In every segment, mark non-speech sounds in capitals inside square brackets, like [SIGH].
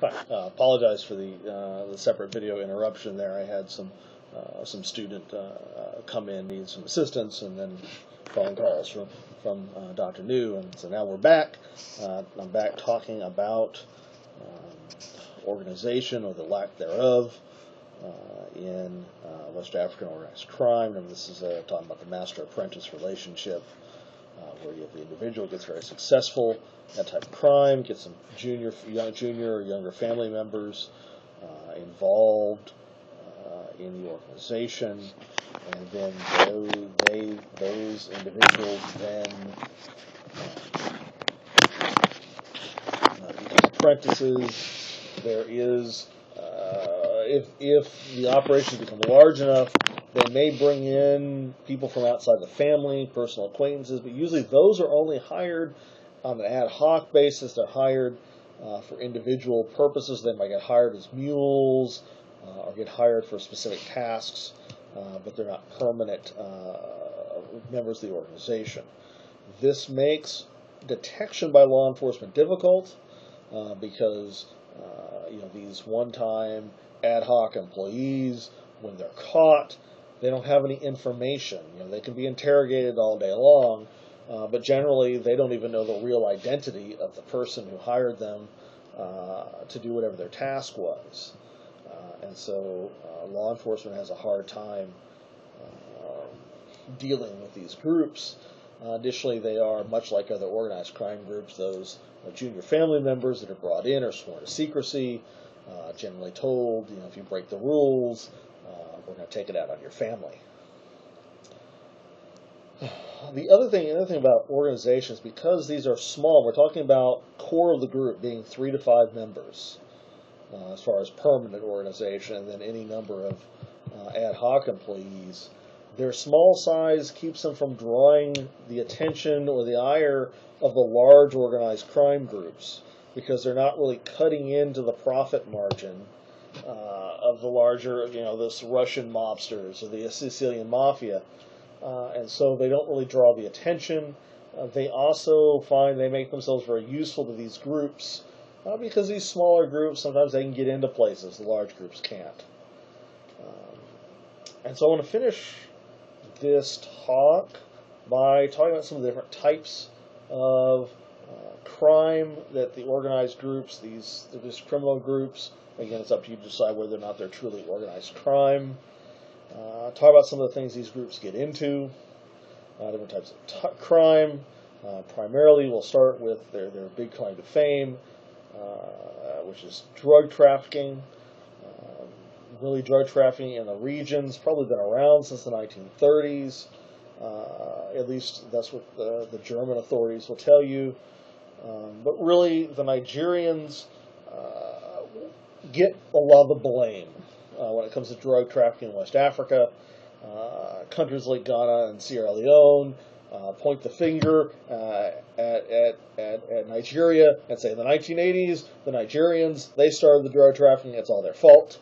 Hi, uh, apologize for the, uh, the separate video interruption there. I had some, uh, some student, uh, come in, need some assistance, and then phone calls from, from, uh, Dr. New, and so now we're back. Uh, I'm back talking about, um, organization or the lack thereof, in, West African organized crime, and this is, talking about the master-apprentice relationship where you have the individual gets very successful crime, gets some junior, junior or younger family members uh, involved uh, in the organization, and then those, they, those individuals then uh, apprentices. There is, uh, if if the operations become large enough, they may bring in people from outside the family, personal acquaintances, but usually those are only hired on an ad hoc basis. They're hired uh, for individual purposes. They might get hired as mules uh, or get hired for specific tasks, uh, but they're not permanent uh, members of the organization. This makes detection by law enforcement difficult uh, because uh, you know these one-time ad hoc employees, when they're caught, they don't have any information. You know, they can be interrogated all day long, uh, but generally they don't even know the real identity of the person who hired them uh, to do whatever their task was. Uh, and so uh, law enforcement has a hard time uh, dealing with these groups. Uh, additionally, they are much like other organized crime groups. Those junior family members that are brought in are sworn to secrecy, generally told, you know, if you break the rules, we're going to take it out on your family. The other thing, another thing about organizations, because these are small, we're talking about core of the group being three to five members, uh, as far as permanent organization, and then any number of uh, ad hoc employees. Their small size keeps them from drawing the attention or the ire of the large organized crime groups because they're not really cutting into the profit margin uh, of the larger, you know, this Russian mobsters or the Sicilian mafia. Uh, and so they don't really draw the attention. Uh, they also find they make themselves very useful to these groups uh, because these smaller groups sometimes they can get into places the large groups can't. Um, and so I want to finish this talk by talking about some of the different types of crime that the organized groups, these these criminal groups, Again, it's up to you to decide whether or not they're truly organized crime. Uh, talk about some of the things these groups get into, uh, different types of crime. Uh, primarily, we'll start with their, their big claim to fame, uh, which is drug trafficking. Um, really, drug trafficking in the regions probably been around since the 1930s. Uh, at least that's what the, the German authorities will tell you. Um, but really, the Nigerians uh, get a lot of the blame uh, when it comes to drug trafficking in West Africa. Uh, countries like Ghana and Sierra Leone uh, point the finger uh, at, at, at, at, Nigeria and say, in the 1980s, the Nigerians, they started the drug trafficking, it's all their fault.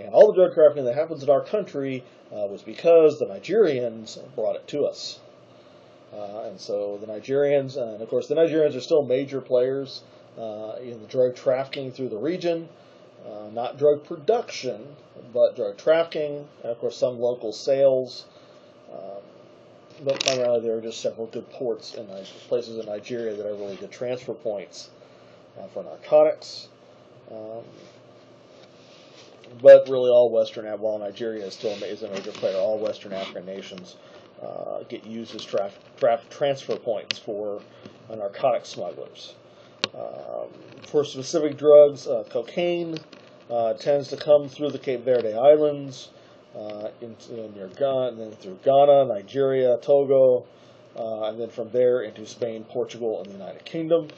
And all the drug trafficking that happens in our country uh, was because the Nigerians brought it to us. Uh, and so the Nigerians, and of course the Nigerians are still major players in the drug trafficking through the region uh, not drug production, but drug trafficking, and of course some local sales. Um, but primarily there are just several good ports in places in Nigeria that are really good transfer points uh, for narcotics. Um, but really, all Western, while Nigeria is still is a major player, all Western African nations uh, get used as tra- tra- transfer points for uh, narcotic smugglers. Um, for specific drugs, uh, cocaine uh, tends to come through the Cape Verde Islands, uh, into, near Ghana, and then through Ghana, Nigeria, Togo, uh, and then from there into Spain, Portugal, and the United Kingdom.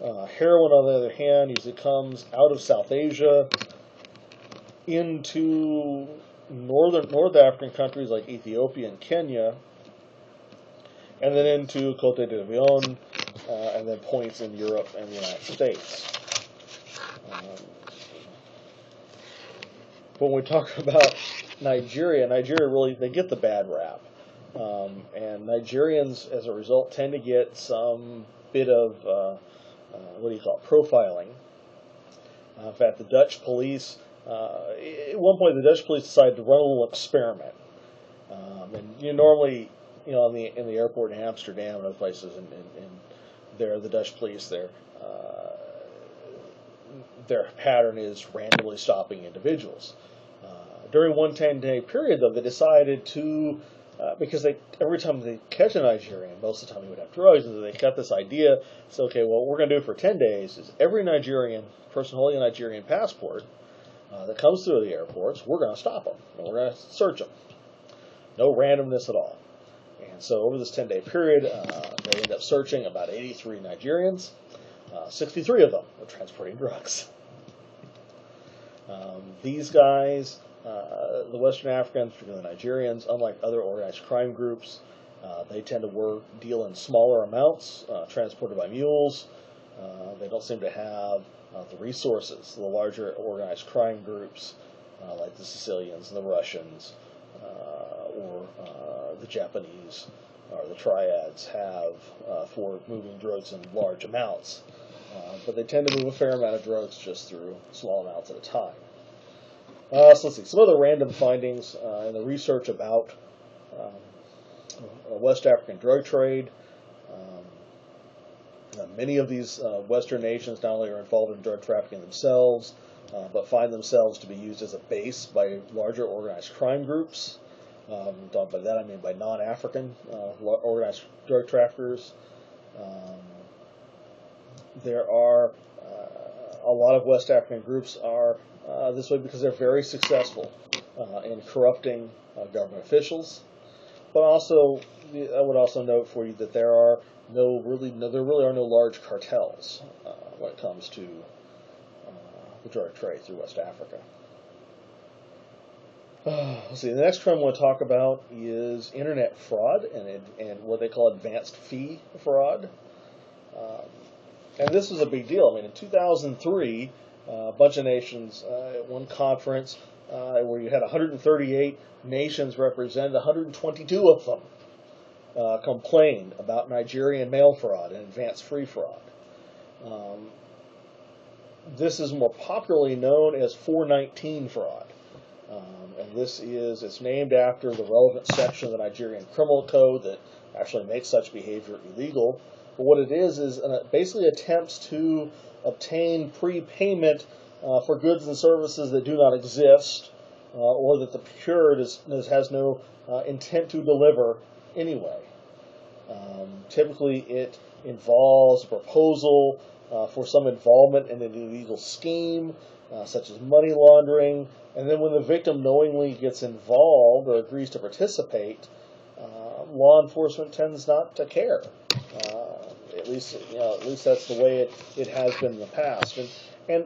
Heroin, on the other hand, usually comes out of South Asia into northern North African countries like Ethiopia and Kenya, and then into Cote d'Ivoire, uh, and then points in Europe and the United States. Um, when we talk [LAUGHS] about Nigeria, Nigeria really they get the bad rap, um, and Nigerians as a result tend to get some bit of uh, uh, what do you call it, profiling Uh, in fact, the Dutch police, uh, at one point, the Dutch police decided to run a little experiment. Um, and you normally, you know, in the in the airport in Amsterdam and other places, and, and, and there, the Dutch police there, uh, their pattern is randomly stopping individuals. Uh, during one 10 day period, though, they decided to, uh, because they every time they catch a Nigerian, most of the time he would have drugs, and they got this idea. So, okay, well, what we're going to do for 10 days is every Nigerian person holding a Nigerian passport uh, that comes through the airports, we're going to stop them and we're going to search them. No randomness at all. And so, over this 10 day period, uh, they end up searching about 83 Nigerians. Uh, 63 of them were transporting drugs. Um, these guys, uh, the Western Africans, particularly Nigerians, unlike other organized crime groups, uh, they tend to work deal in smaller amounts, transported by mules. They don't seem to have uh, the resources the larger organized crime groups, uh, like the Sicilians and the Russians, or the Japanese or the triads have for moving drugs in large amounts. Uh, but they tend to move a fair amount of drugs just through small amounts at a time. Uh, so let's see some other random findings uh, in the research about um, West African drug trade. Uh, many of these uh, Western nations not only are involved in drug trafficking themselves, but find themselves to be used as a base by larger organized crime groups. Um, by that I mean by non-African organized drug traffickers. Um, there are uh, a lot of West African groups are uh, this way because they're very successful uh, in corrupting uh, government officials. But also, I would also note for you that there are no really no, there really are no large cartels uh, when it comes to uh, the drug trade through West Africa. [SIGHS] let's see. The next trend I want to talk about is internet fraud and and what they call advanced fee fraud. Um, and this was a big deal. I mean, in 2003, uh, a bunch of nations uh, at one conference uh, where you had 138 nations represented, 122 of them uh, complained about Nigerian mail fraud and advance fee fraud. Um, this is more popularly known as 419 fraud. Um, and this is, it's named after the relevant section of the Nigerian Criminal Code that actually makes such behavior illegal. But what it is is uh, basically attempts to obtain prepayment uh, for goods and services that do not exist, uh, or that the procured is, has no uh, intent to deliver anyway. Um, typically, it involves a proposal uh, for some involvement in an illegal scheme, uh, such as money laundering, and then when the victim knowingly gets involved or agrees to participate, law enforcement tends not to care. At least, you know, at least that's the way it, it has been in the past. And and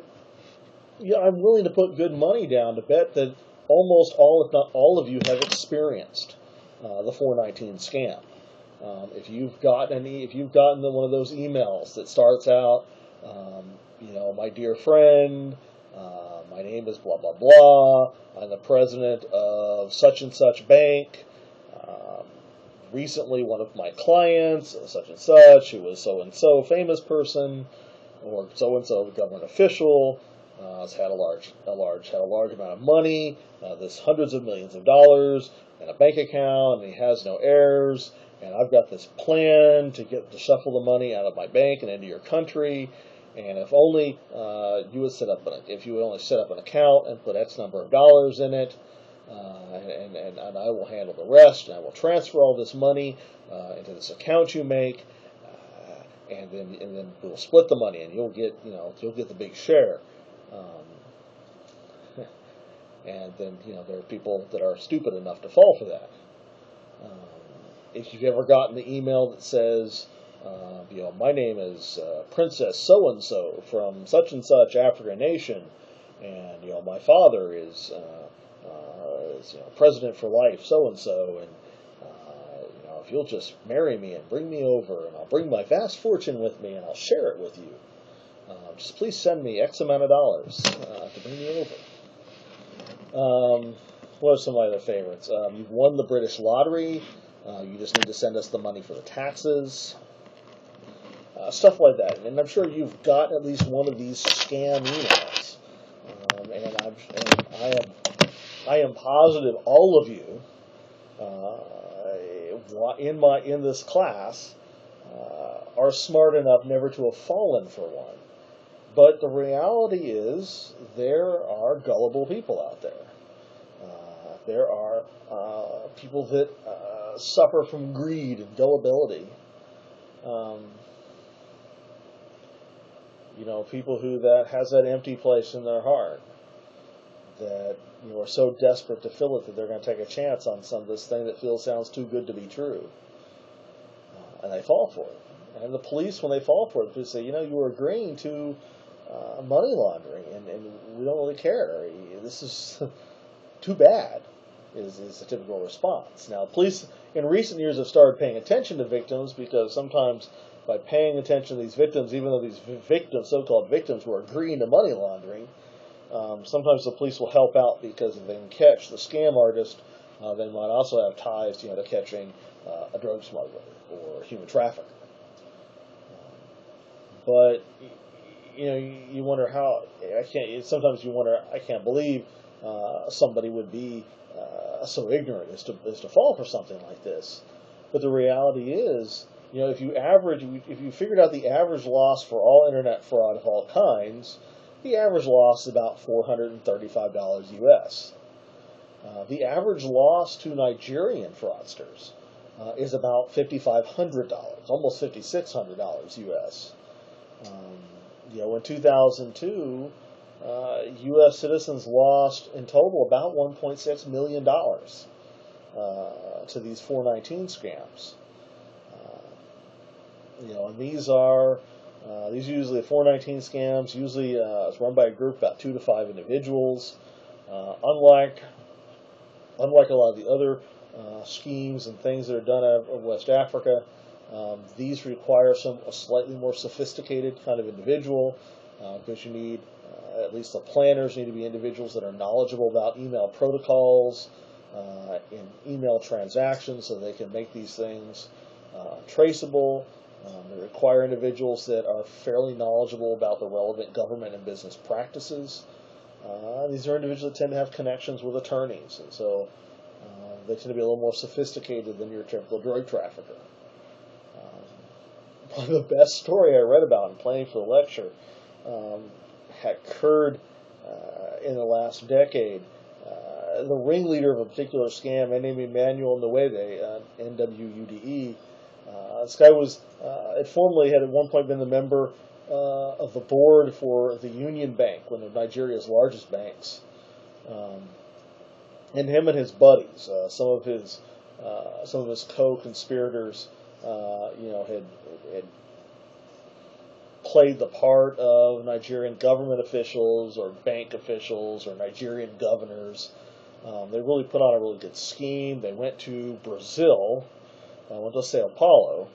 yeah, I'm willing to put good money down to bet that almost all, if not all of you, have experienced uh, the 419 scam. Um, if you've gotten any, if you've gotten one of those emails that starts out, um, you know, my dear friend, uh, my name is blah blah blah. I'm the president of such and such bank recently one of my clients, such and such, who was so and so famous person, or so and so government official, uh, has had a large, a large, had a large amount of money, uh, this hundreds of millions of dollars in a bank account, and he has no heirs. And I've got this plan to get to shuffle the money out of my bank and into your country. And if only uh, you would set up, an, if you would only set up an account and put X number of dollars in it, uh, and, and, and, I will handle the rest, and I will transfer all this money uh, into this account you make, uh, and then and then we'll split the money, and you'll get you know you'll get the big share. Um, [LAUGHS] and then you know there are people that are stupid enough to fall for that. Um, if you've ever gotten the email that says, uh, you know, my name is uh, Princess so and so from such and such African nation, and you know my father is uh, you know, president for life, so and so, and you know, if you'll just marry me and bring me over, and I'll bring my vast fortune with me, and I'll share it with you. Please send me X amount of dollars uh, to bring me over. Um, what are some of my other favorites? Um, you've won the British lottery. Uh, you just need to send us the money for the taxes. Uh, stuff like that. And I'm sure you've got at least one of these scam emails. Um, and, I'm, and I am I am positive all of you uh, in my in this class uh, are smart enough never to have fallen for one. But the reality is there are gullible people out there. Uh, there are uh, people that uh, suffer from greed and gullibility. Um, you know, people who that has that empty place in their heart that you know are so desperate to fill it that they're going to take a chance on some of this thing that feels sounds too good to be true, uh, and they fall for it. And the police, when they fall for it, they say, you know, you were agreeing to uh, money laundering, and, and we don't really care. This is [LAUGHS] too bad. Is, is a typical response. Now, police in recent years have started paying attention to victims because sometimes by paying attention to these victims, even though these victims, so-called victims, were agreeing to money laundering, um, sometimes the police will help out because if they can catch the scam artist, uh, they might also have ties, you know, to catching uh, a drug smuggler or human trafficker. but you know, you, wonder how I can't. Sometimes you wonder, I can't believe uh, somebody would be uh, so ignorant as to as to fall for something like this. But the reality is, you know, if you average, if you figured out the average loss for all internet fraud of all kinds, the average loss is about $435 US. Uh, the average loss to Nigerian fraudsters uh, is about $5,500, almost $5,600 US. Um, you know, in 2002, uh, U.S. citizens lost in total about 1.6 million dollars uh, to these 419 scams. Uh, you know, and these are uh, these are usually 419 scams. Usually, uh, it's run by a group about two to five individuals. Uh, unlike unlike a lot of the other schemes and things that are done out of West Africa, um, these require some a slightly more sophisticated kind of individual because you need uh, at least the planners need to be individuals that are knowledgeable about email protocols uh, and email transactions so they can make these things uh, traceable. Um, they require individuals that are fairly knowledgeable about the relevant government and business practices. Uh, these are individuals that tend to have connections with attorneys, and so uh, they tend to be a little more sophisticated than your typical drug trafficker. The best story I read about in planning for the lecture um, had occurred uh, in the last decade. Uh, the ringleader of a particular scam, named Emmanuel Nwude, uh, N-W-U-D-E, uh, this guy was, uh, formerly had at one point been the member uh, of the board for the Union Bank, one of Nigeria's largest banks. Um, and him and his buddies, uh, some of his some of his co-conspirators, uh, you know, had, had played the part of Nigerian government officials or bank officials or Nigerian governors. Um, they really put on a really good scheme. They went to Brazil, uh, went to Sao Paulo,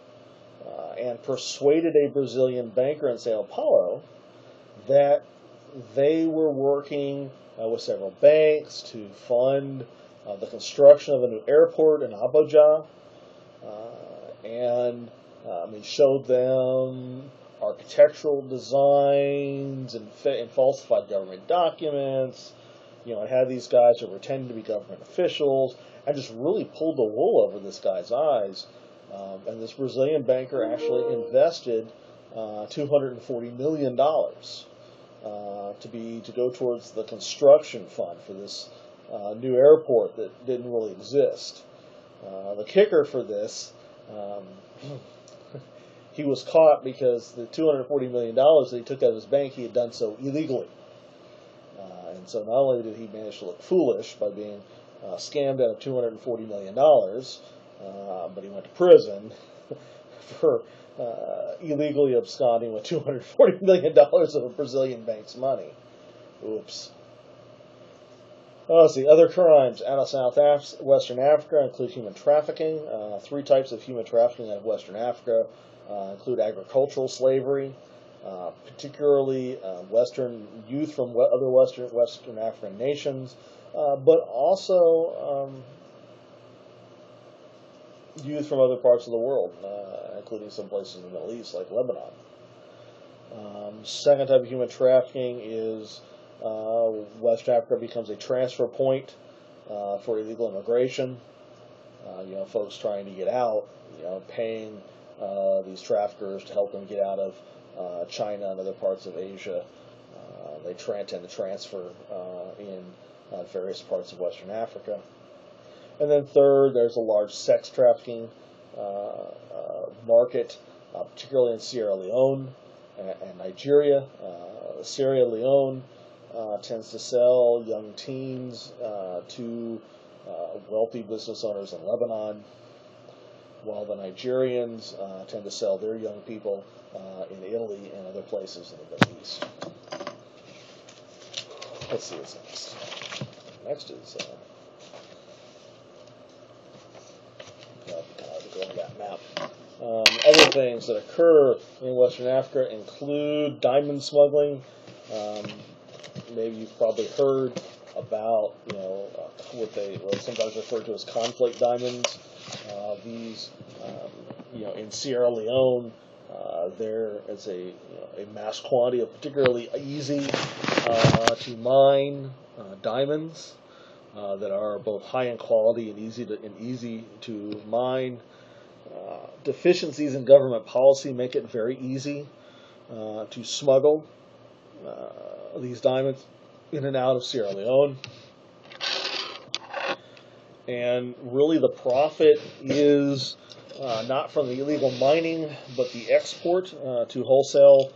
uh, and persuaded a Brazilian banker in Sao Paulo that they were working uh, with several banks to fund uh, the construction of a new airport in Abuja. And um, he showed them architectural designs and, and falsified government documents. You know, and had these guys that pretended to be government officials and just really pulled the wool over this guy's eyes. Um, and this Brazilian banker actually invested uh, $240 million uh, to be to go towards the construction fund for this uh, new airport that didn't really exist. Uh, the kicker for this, um, [LAUGHS] he was caught because the $240 million that he took out of his bank, he had done so illegally. Uh, and so not only did he manage to look foolish by being uh, scammed out of $240 million, uh, but he went to prison [LAUGHS] for uh, illegally absconding with $240 [LAUGHS] million of a Brazilian bank's money. Oops. Oh, let's see. Other crimes out of South Af- Western Africa include human trafficking. Uh, three types of human trafficking out of Western Africa uh, include agricultural slavery, uh, particularly uh, Western youth from other Western Western African nations, uh, but also um, youth from other parts of the world, uh, including some places in the Middle East like Lebanon. Um, second type of human trafficking is West Africa becomes a transfer point uh, for illegal immigration. Uh, you know, folks trying to get out, you know, paying uh, these traffickers to help them get out of uh, China and other parts of Asia. Uh, they tra- tend to transfer uh, in uh, various parts of Western Africa. And then third, there's a large sex trafficking uh, uh, market, uh, particularly in Sierra Leone and, and Nigeria. Uh, Sierra Leone uh, tends to sell young teens uh, to uh, wealthy business owners in Lebanon, while the Nigerians uh, tend to sell their young people uh, in Italy and other places in the Middle East. Let's see what's next. Next is. On that map. Um, other things that occur in Western Africa include diamond smuggling. Um, maybe you've probably heard about, you know, uh, what they what sometimes refer to as conflict diamonds. Uh, these, um, you know, in Sierra Leone, uh, there is a, you know, a mass quantity of particularly easy uh, to mine uh, diamonds uh, that are both high in quality and easy to and easy to mine. Deficiencies in government policy make it very easy to smuggle these diamonds in and out of Sierra Leone. And really, the profit is uh, not from the illegal mining, but the export uh, to wholesale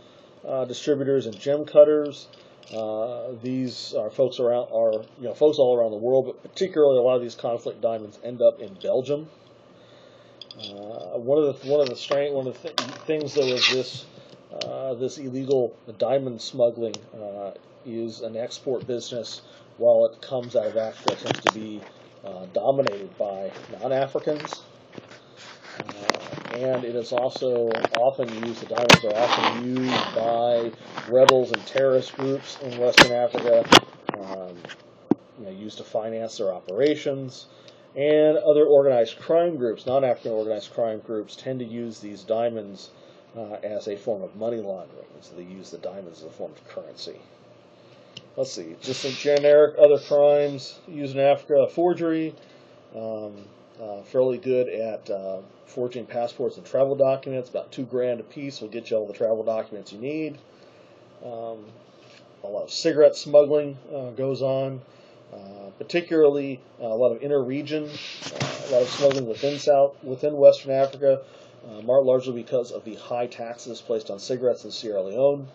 uh, distributors and gem cutters. Uh, these are folks around are you know folks all around the world, but particularly a lot of these conflict diamonds end up in Belgium. Uh, one of the one of the strange one of the th- things though is this uh, this illegal diamond smuggling uh, is an export business, while it comes out of Africa, it tends to be uh, dominated by non-Africans. Uh, and it is also often used, the diamonds are often used by rebels and terrorist groups in Western Africa, um, you know, used to finance their operations. And other organized crime groups, non African organized crime groups, tend to use these diamonds uh, as a form of money laundering. So they use the diamonds as a form of currency. Let's see, just some generic other crimes used in Africa forgery. Um, uh, fairly good at uh, forging passports and travel documents. About two grand a piece will get you all the travel documents you need. Um, a lot of cigarette smuggling uh, goes on, uh, particularly uh, a lot of inter-region, uh, a lot of smuggling within South, within Western Africa, uh, largely because of the high taxes placed on cigarettes in Sierra Leone.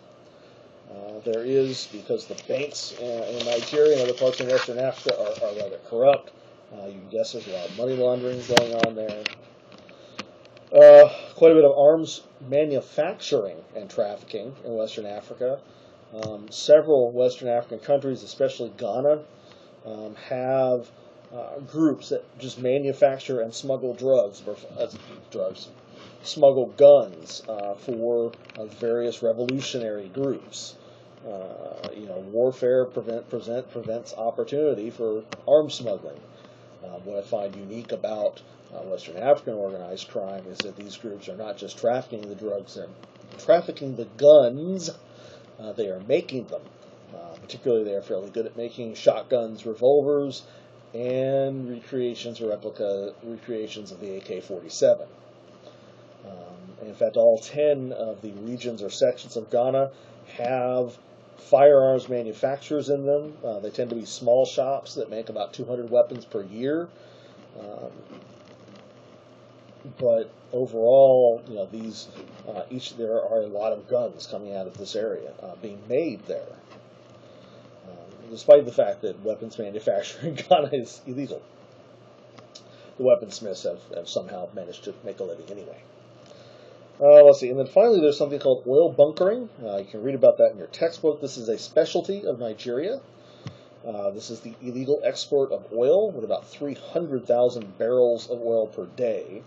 Uh, there is, because the banks uh, in Nigeria and other parts of Western Africa are, are rather corrupt. Uh, you can guess there's a lot of money laundering going on there. Uh, quite a bit of arms manufacturing and trafficking in Western Africa. Um, several Western African countries, especially Ghana, um, have uh, groups that just manufacture and smuggle drugs, drugs, smuggle guns uh, for uh, various revolutionary groups. Uh, you know, warfare prevent, present, prevents opportunity for arms smuggling. What I find unique about Western African organized crime is that these groups are not just trafficking the drugs they're trafficking the guns, uh, they are making them. Uh, particularly, they are fairly good at making shotguns, revolvers, and recreations or replica recreations of the AK-47. In fact, all 10 of the regions or sections of Ghana have firearms manufacturers in them. Uh, they tend to be small shops that make about 200 weapons per year. Um, but overall, you know, these uh, each there are a lot of guns coming out of this area uh, being made there, um, despite the fact that weapons [LAUGHS] manufacturing in Ghana is illegal. The weaponsmiths have, have somehow managed to make a living anyway. Uh, let's see, and then finally, there's something called oil bunkering. Uh, you can read about that in your textbook. This is a specialty of Nigeria. Uh, this is the illegal export of oil, with about 300,000 barrels of oil per day.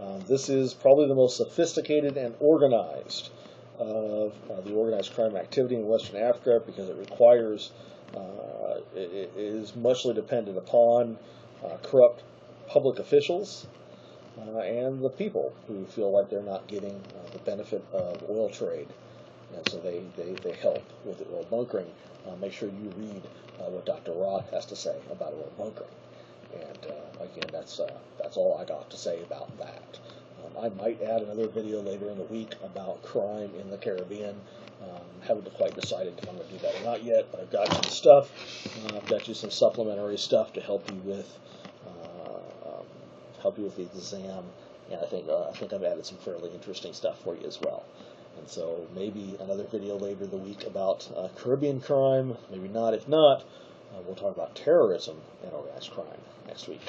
Um, this is probably the most sophisticated and organized of uh, the organized crime activity in Western Africa because it requires, uh, it, it is muchly dependent upon uh, corrupt public officials uh, and the people who feel like they're not getting uh, the benefit of oil trade. and so they, they, they help with the oil bunkering. Uh, make sure you read uh, what Dr. Roth has to say about oil bunkering. And uh, again, that's uh, that's all I got to say about that. Um, I might add another video later in the week about crime in the Caribbean. Um, haven't quite decided if I'm going to do that or not yet, but I've got some stuff. I've got you some supplementary stuff to help you with help you with the exam. And I think uh, I think I've added some fairly interesting stuff for you as well. And so maybe another video later in the week about uh, Caribbean crime. Maybe not. If not, uh, we'll talk about terrorism and organized crime next week.